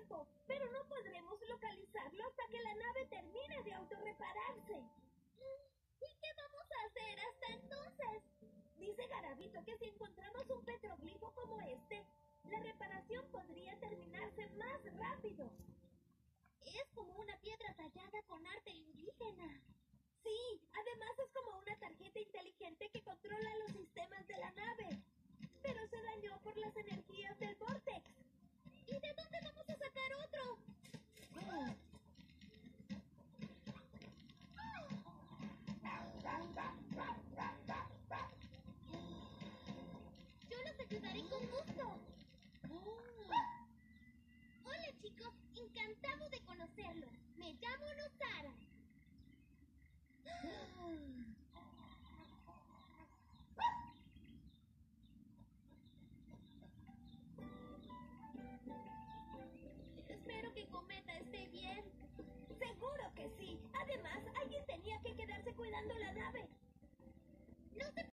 tiempo, pero no podremos localizarlo hasta que la nave termine de autorrepararse. ¿Y qué vamos a hacer hasta entonces? Dice Garabito que si encontramos un petroglifo como este, la reparación podría terminarse más rápido. Es como una piedra tallada con arte indígena. Sí, además es como una tarjeta inteligente que controla los sistemas de la nave. Pero se dañó por las energías del Vortex. ¿Y de dónde vamos a sacar otro? Yo los ayudaré con gusto. Hola chicos, encantado de conocerlos. Me llamo Nozara. Espero que Cometa esté